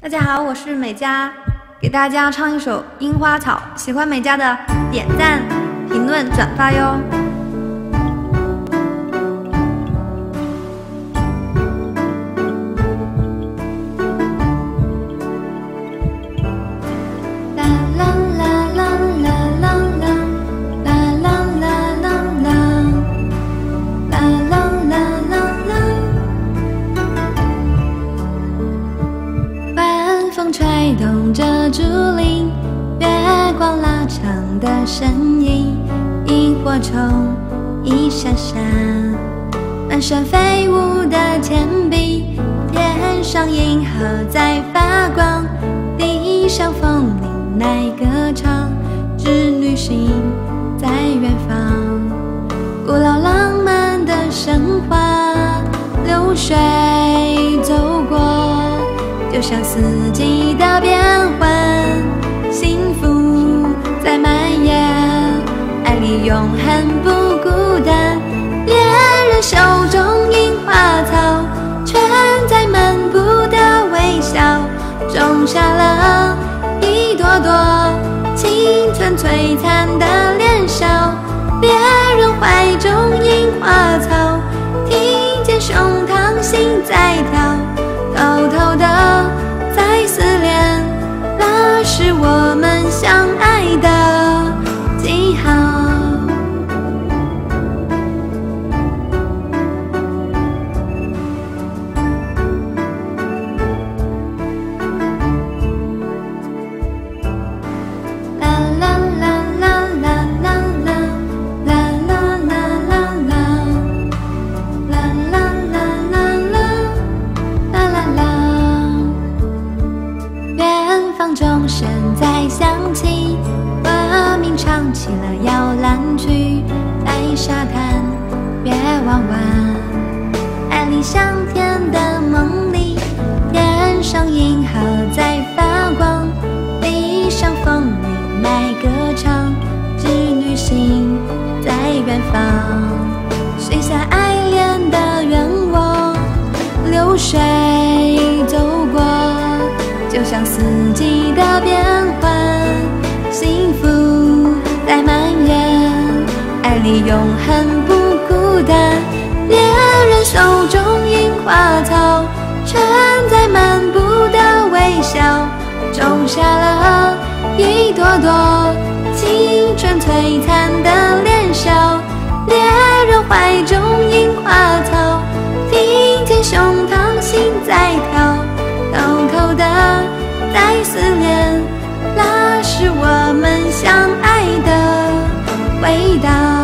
大家好，我是美嘉，给大家唱一首《樱花草》，喜欢美嘉的点赞、评论、转发哟。竹林，月光拉长的身影，萤火虫一闪闪，满山飞舞的天笔，天上银河在发光，地上风铃在歌唱，织女星在远方，古老浪漫的神话，流水走过。就像四季的变换，永恒不孤单。恋人手中樱花草，全在漫步的微笑，种下了一朵朵青春璀璨的唱起了摇篮曲，在沙滩别弯弯，爱里香甜的梦里，天上银河在发光，地上风铃在歌唱，织女星在远方，许下爱恋的愿望，流水走过，就像四季。的变换，你永恒不孤单。恋人手中樱花草，承载漫步的微笑，种下了一朵朵青春璀璨的脸笑。恋人怀中樱花草，听见胸膛心在跳，偷偷的。在思念，那是我们相爱的味道。